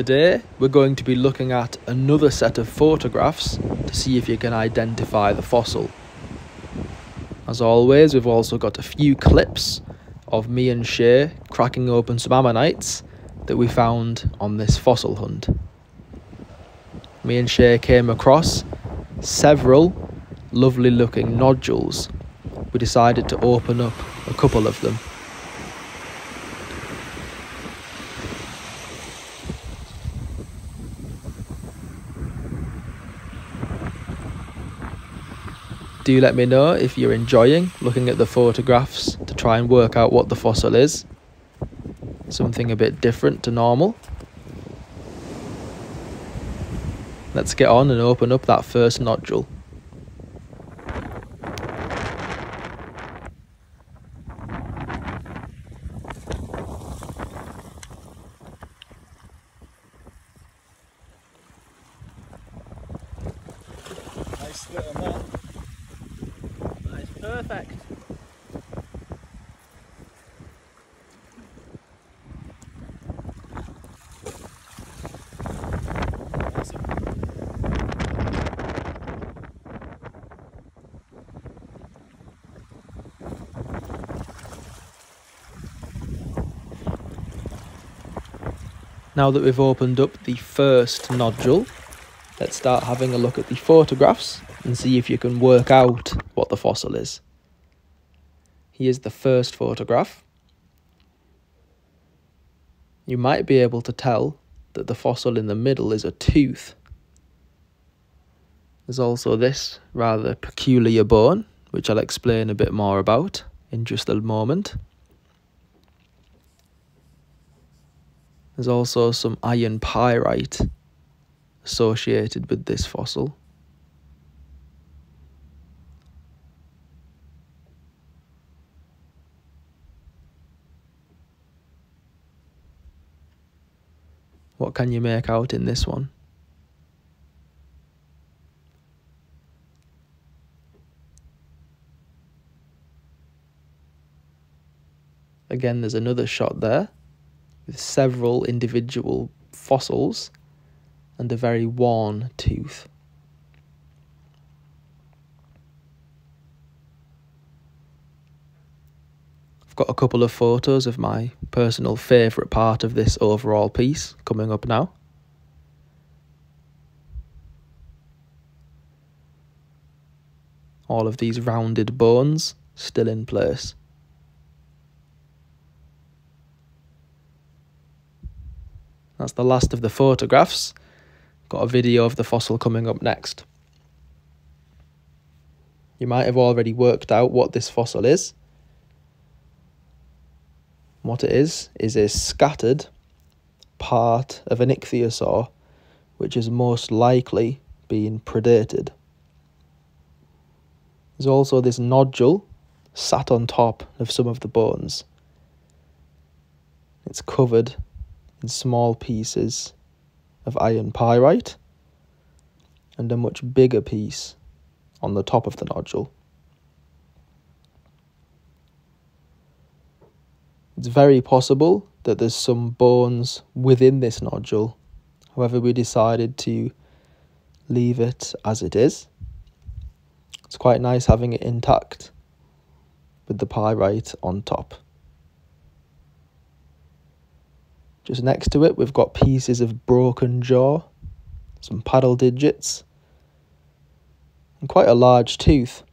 Today we're going to be looking at another set of photographs to see if you can identify the fossil. As always we've also got a few clips of me and Shae cracking open some ammonites that we found on this fossil hunt. Me and Shae came across several lovely looking nodules. We decided to open up a couple of them. Do let me know if you're enjoying looking at the photographs to try and work out what the fossil is. Something a bit different to normal. Let's get on and open up that first nodule. Nice little man. That's perfect. Now that we've opened up the first nodule, let's start having a look at the photographs and see if you can work out what the fossil is. Here's the first photograph. You might be able to tell that the fossil in the middle is a tooth. There's also this rather peculiar bone, which I'll explain a bit more about in just a moment. There's also some iron pyrite associated with this fossil. What can you make out in this one? Again, there's another shot there several individual fossils and a very worn tooth. I've got a couple of photos of my personal favourite part of this overall piece coming up now. All of these rounded bones still in place. That's the last of the photographs. Got a video of the fossil coming up next. You might have already worked out what this fossil is. What it is, is a scattered part of an ichthyosaur which is most likely being predated. There's also this nodule sat on top of some of the bones. It's covered in small pieces of iron pyrite and a much bigger piece on the top of the nodule. It's very possible that there's some bones within this nodule. However, we decided to leave it as it is. It's quite nice having it intact with the pyrite on top. Just next to it, we've got pieces of broken jaw, some paddle digits, and quite a large tooth.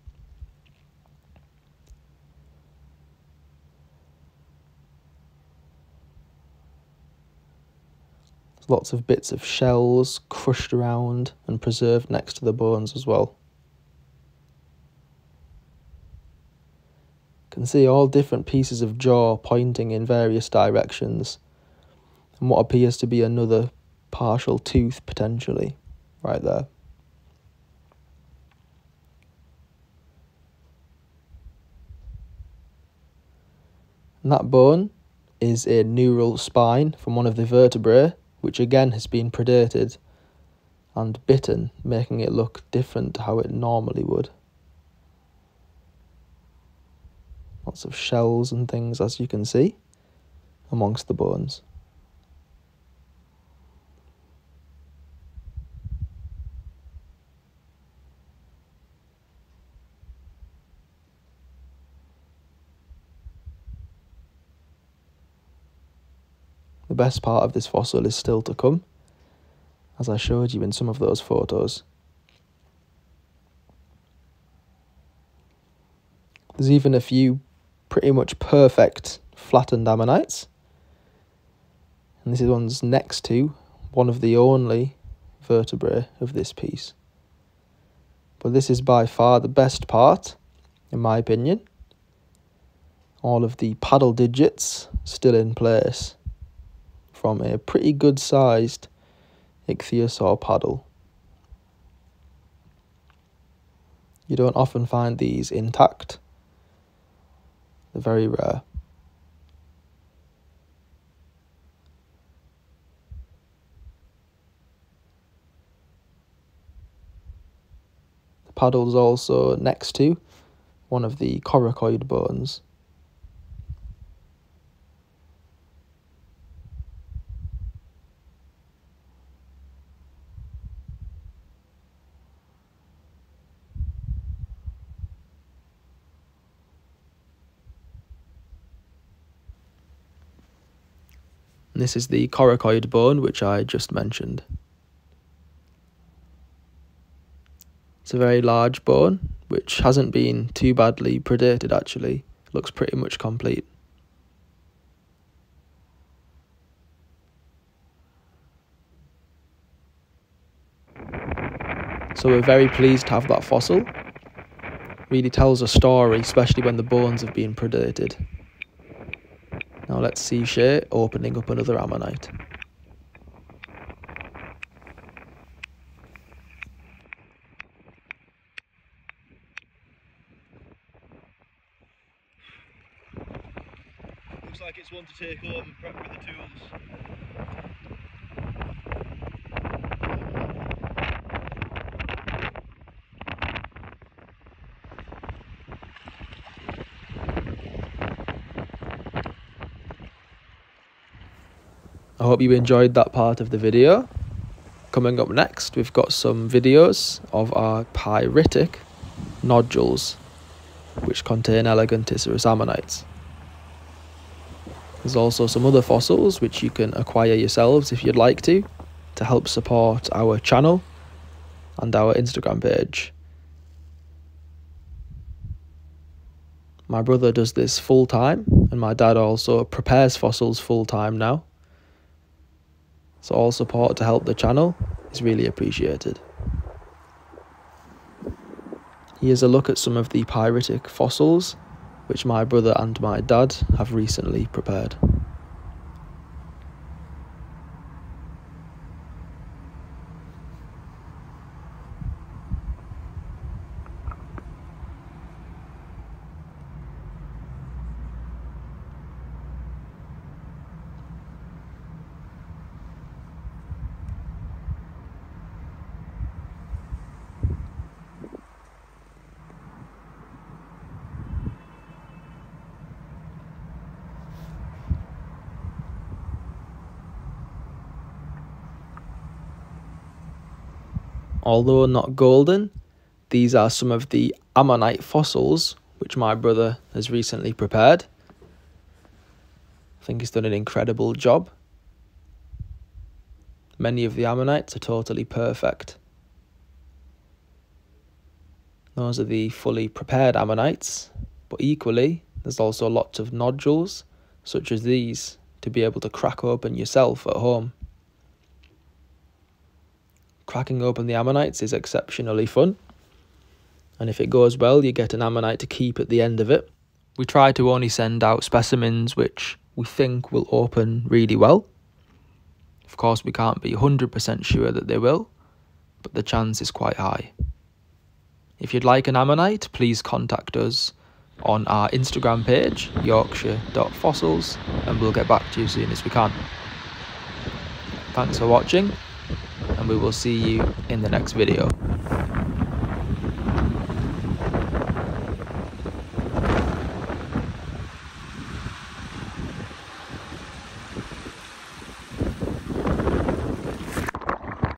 lots of bits of shells crushed around and preserved next to the bones as well. You can see all different pieces of jaw pointing in various directions and what appears to be another partial tooth potentially right there. And that bone is a neural spine from one of the vertebrae which again has been predated and bitten, making it look different to how it normally would. Lots of shells and things, as you can see, amongst the bones. Best part of this fossil is still to come, as I showed you in some of those photos. There's even a few pretty much perfect flattened ammonites. And this is one's next to one of the only vertebrae of this piece. But this is by far the best part, in my opinion. All of the paddle digits still in place from a pretty good sized ichthyosaur paddle. You don't often find these intact. They're very rare. The paddle is also next to one of the coracoid bones. And this is the coracoid bone, which I just mentioned. It's a very large bone, which hasn't been too badly predated actually. Looks pretty much complete. So we're very pleased to have that fossil. Really tells a story, especially when the bones have been predated. Now let's see Shae opening up another ammonite. Looks like it's one to take and prep with the tools. I hope you enjoyed that part of the video. Coming up next, we've got some videos of our pyritic nodules, which contain Eleganticeras ammonites. There's also some other fossils which you can acquire yourselves if you'd like to, to help support our channel and our Instagram page. My brother does this full time, and my dad also prepares fossils full time now. So all support to help the channel is really appreciated. Here's a look at some of the pyritic fossils which my brother and my dad have recently prepared. Although not golden, these are some of the ammonite fossils which my brother has recently prepared. I think he's done an incredible job. Many of the ammonites are totally perfect. Those are the fully prepared ammonites, but equally, there's also lots of nodules, such as these, to be able to crack open yourself at home. Cracking open the ammonites is exceptionally fun, and if it goes well, you get an ammonite to keep at the end of it. We try to only send out specimens which we think will open really well. Of course, we can't be 100% sure that they will, but the chance is quite high. If you'd like an ammonite, please contact us on our Instagram page, yorkshire.fossils, and we'll get back to you as soon as we can. Thanks for watching, and we will see you in the next video.